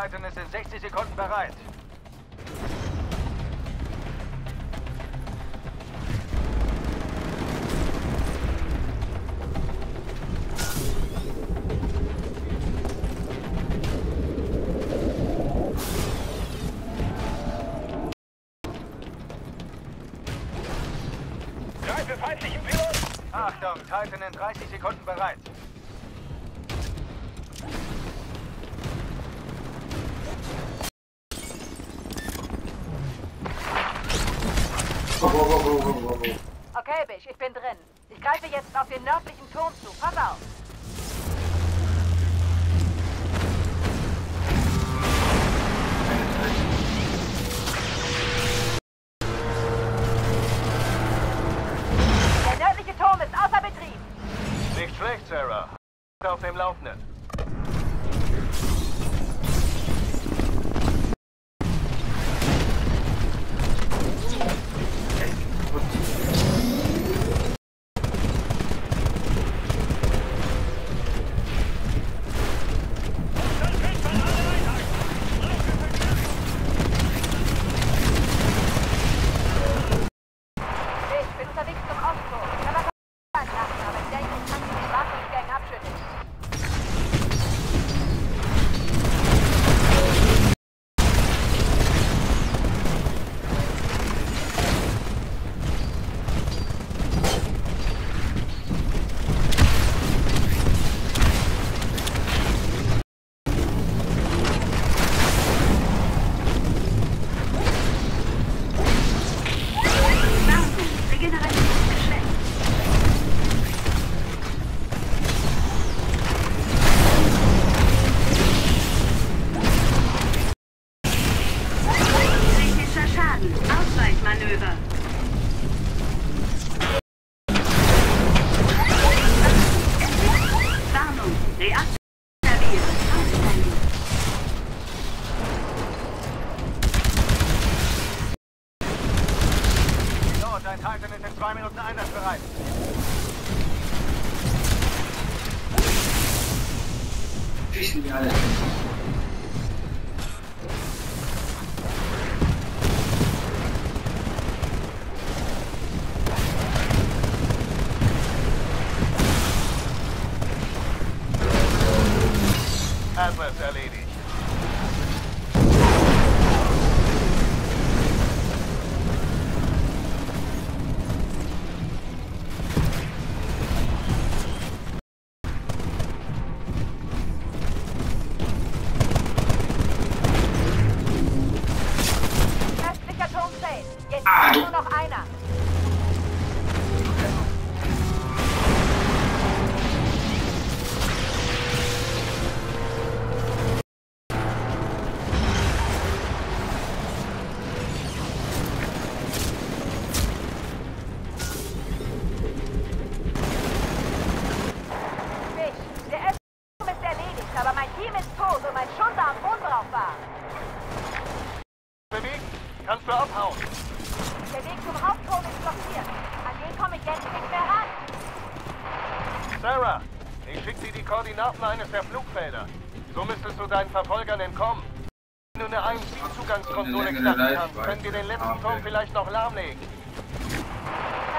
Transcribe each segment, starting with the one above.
Titan ist in 60 Sekunden bereit. Achtung, Titan in 30 Sekunden bereit. Ich bin drin. Ich greife jetzt auf den nördlichen Turm zu. Pass auf. Aber mein Team ist tot und mein Schundarm unbrauchbar. Bewegt? Kannst du abhauen? Der Weg zum Hauptturm ist blockiert. An den komme ich jetzt nicht mehr ran. Sarah, ich schicke dir die Koordinaten eines der Flugfelder. So müsstest du deinen Verfolgern entkommen. Wenn du eine AMC-Zugangskonsole Eine knacken längere kannst, können wir den letzten. Turm vielleicht noch lahmlegen.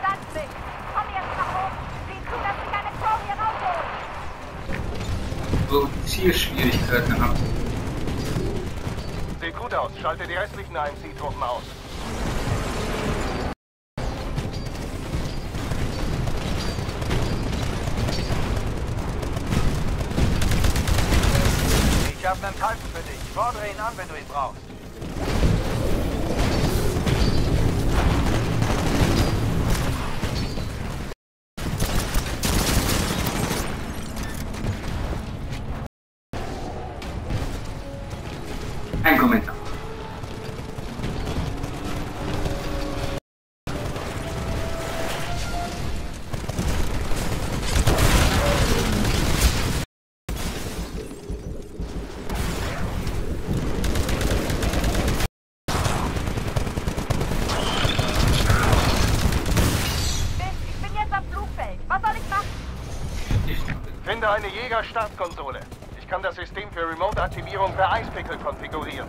Verdammt, Fisch. Komm jetzt nach oben. Sieh zu, dass ich eine Turm hier raushole. So Zielschwierigkeiten gehabt. Sieht gut aus. Schalte die restlichen AMC-Truppen aus. Fordere ihn an, wenn du ihn brauchst. Ein Kommentar. Finde eine Jäger-Startkonsole. Ich kann das System für Remote-Aktivierung per Eispickel konfigurieren.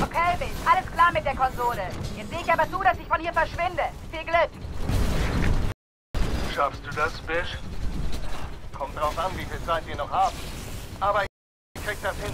Okay, Bill, alles klar mit der Konsole. Jetzt sehe ich aber zu, dass ich von hier verschwinde. Viel Glück. Schaffst du das, Bish? Kommt drauf an, wie viel Zeit wir noch haben. Aber ich krieg das hin,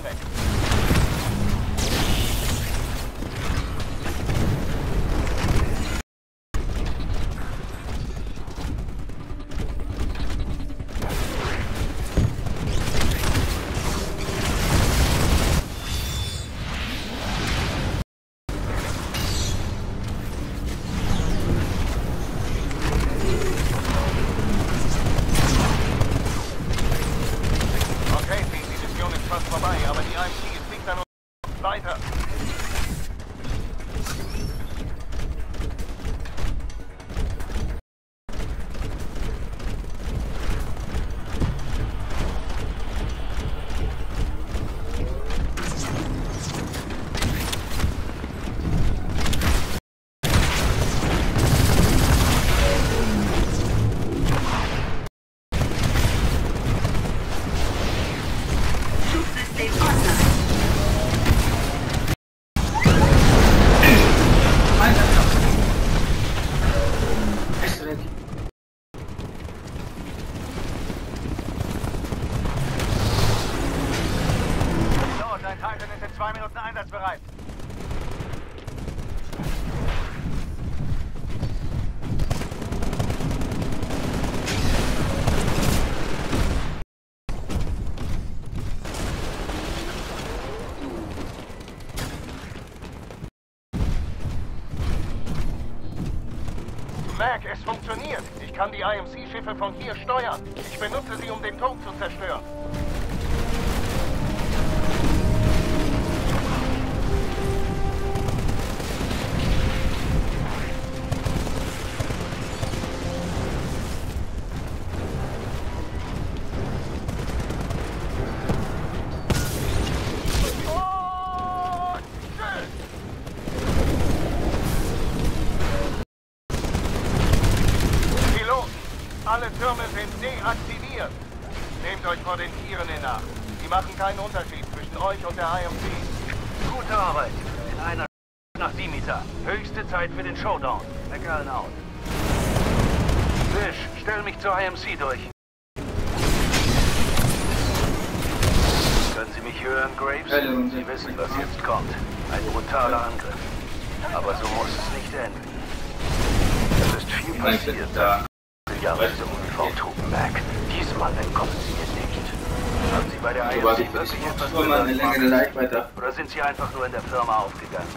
Mac, es funktioniert. Ich kann die IMC-Schiffe von hier steuern. Ich benutze sie, um den Turm zu zerstören. Den Tieren in Acht. Die machen keinen Unterschied zwischen euch und der IMC. Gute Arbeit. In einer nach Dimitar. Höchste Zeit für den Showdown. McAllen out. Fish, stell mich zur IMC durch. Können Sie mich hören, Graves? Sie wissen, was jetzt kommt. Ein brutaler Angriff. Aber so muss es nicht enden. Es ist viel passiert. da. Jahre Uniformtruppen, Mac. Diesmal entkommen Sie mir nicht. Haben Sie bei der IMC wirklich etwas eine längere Reichweite. Oder sind Sie einfach nur in der Firma aufgegangen?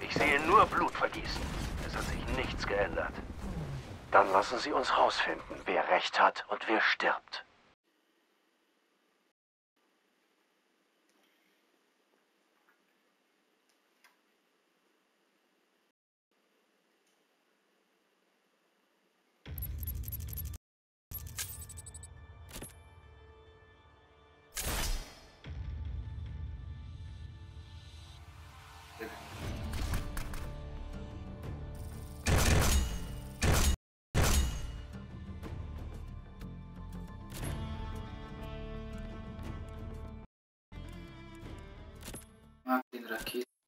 Ich sehe nur Blutvergießen. Es hat sich nichts geändert. Dann lassen Sie uns rausfinden, wer recht hat und wer stirbt.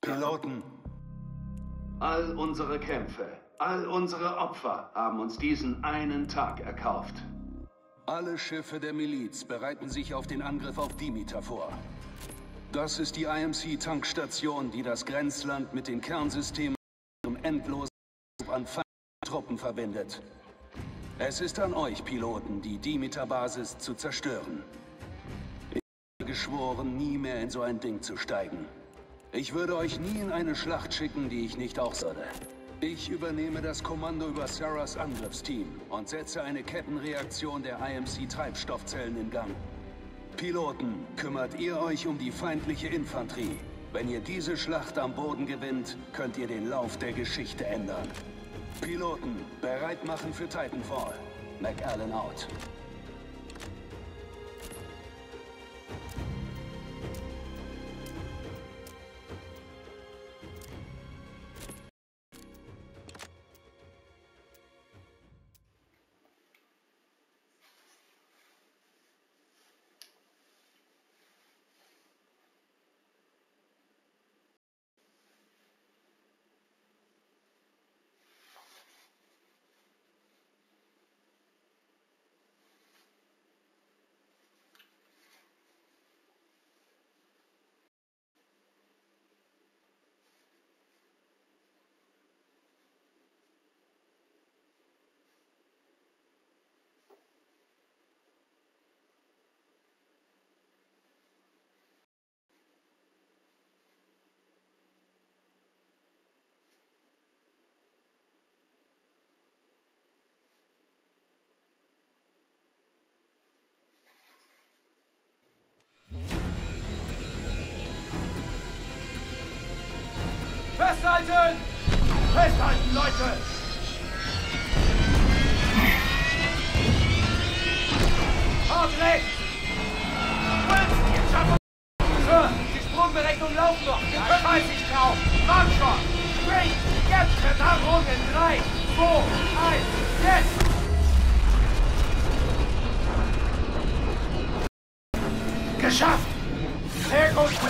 Piloten. All unsere Kämpfe, all unsere Opfer haben uns diesen einen Tag erkauft. Alle Schiffe der Miliz bereiten sich auf den Angriff auf Dimitar vor. Das ist die IMC-Tankstation, die das Grenzland mit den Kernsystemen zum endlosen an Truppen verbindet. Es ist an euch, Piloten, die Dimitar-Basis zu zerstören. Ich habe geschworen, nie mehr in so ein Ding zu steigen. Ich würde euch nie in eine Schlacht schicken, die ich nicht auch würde. Ich übernehme das Kommando über Sarahs Angriffsteam und setze eine Kettenreaktion der IMC-Treibstoffzellen in Gang. Piloten, kümmert ihr euch um die feindliche Infanterie. Wenn ihr diese Schlacht am Boden gewinnt, könnt ihr den Lauf der Geschichte ändern. Piloten, bereit machen für Titanfall. McAllen out. Festhalten! Festhalten, Leute! Haut rechts! Sir, die Sprungberechnung laufen noch. Wir können nicht drauf. Mach schon! Spring! Jetzt Verdammt in 3, 2, 1, jetzt! Geschafft! Sehr gut!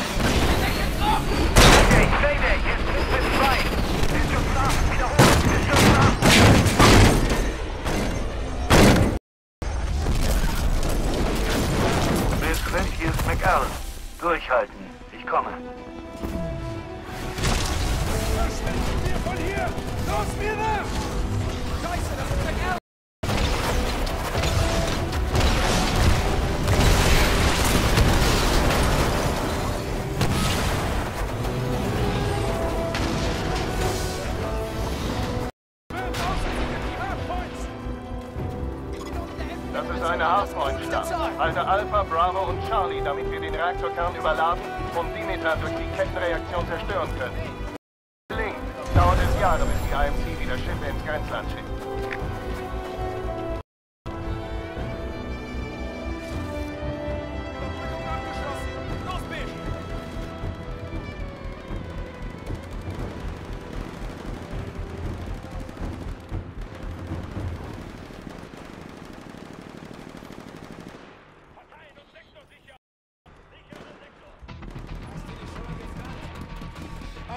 Hier McAllen. Durchhalten. Ich komme. Das ist eine Hardpoint-Stadt. Halte Alpha, Bravo und Charlie, damit wir den Reaktorkern überladen und Dimitar durch die Kettenreaktion zerstören können.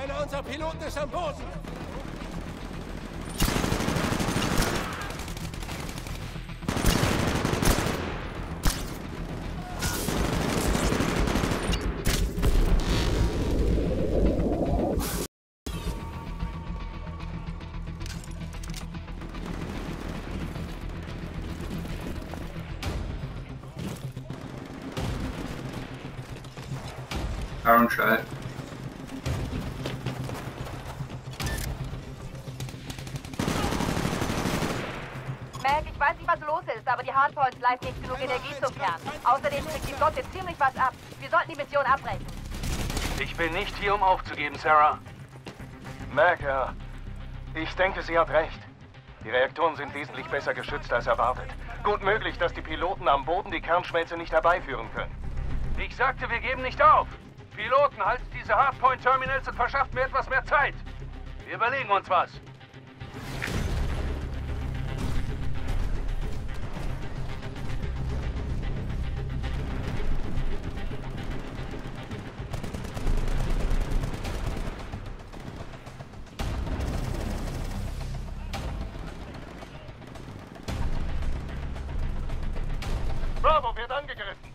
Einer unserer Piloten ist am Boden. Try. Leiten nicht genug Energie zum Kern. Außerdem kriegt die Flotte ziemlich was ab. Wir sollten die Mission abbrechen. Ich bin nicht hier, um aufzugeben, Sarah. Mac, ja. Ich denke, sie hat recht. Die Reaktoren sind wesentlich besser geschützt als erwartet. Gut möglich, dass die Piloten am Boden die Kernschmelze nicht herbeiführen können. Ich sagte, wir geben nicht auf. Piloten, haltet diese Hardpoint-Terminals und verschafft mir etwas mehr Zeit. Wir überlegen uns was. Bravo wird